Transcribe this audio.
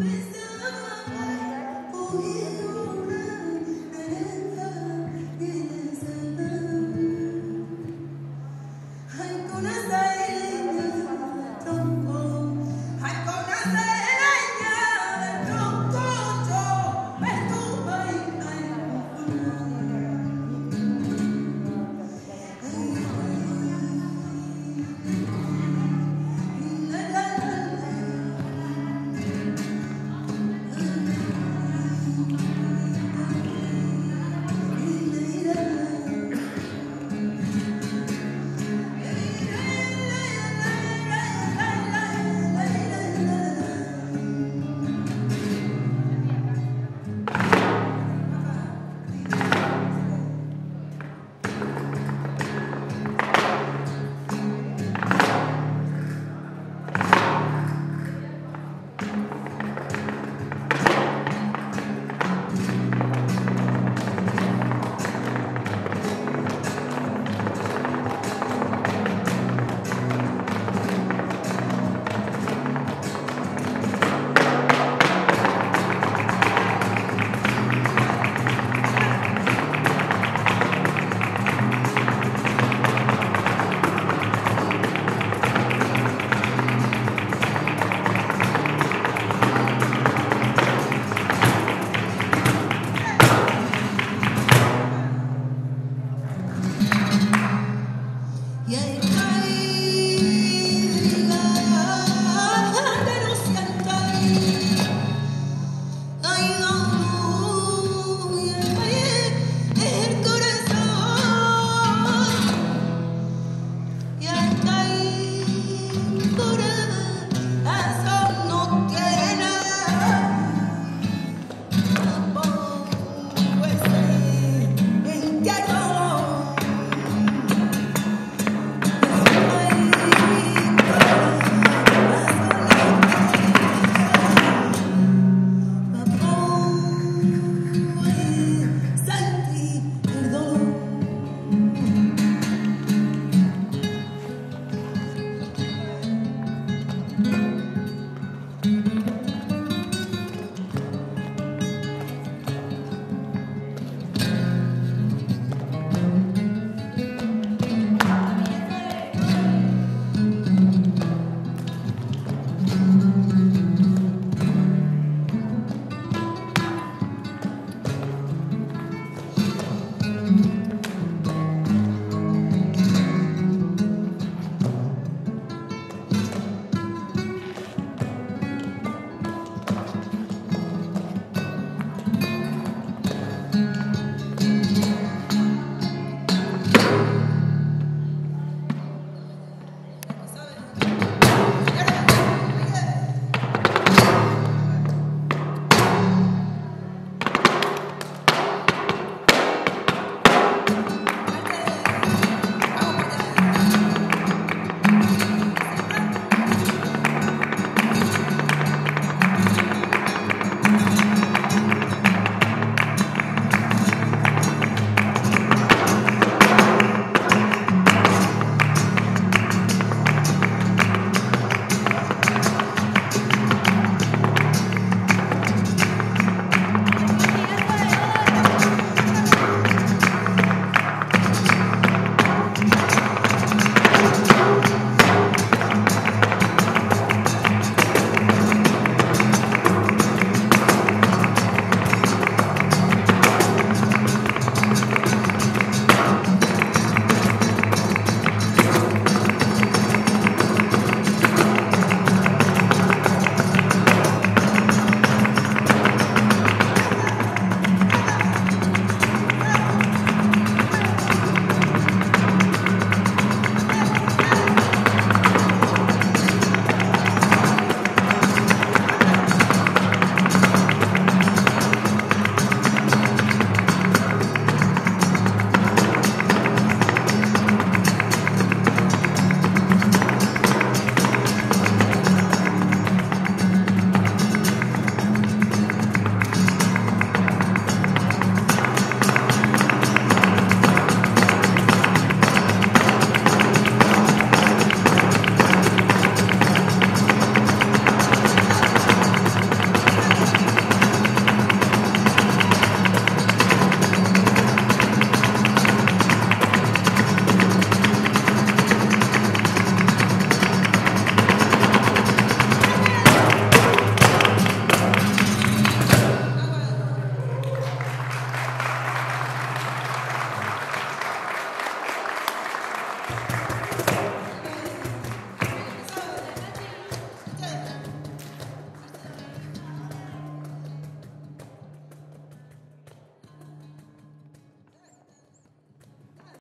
business.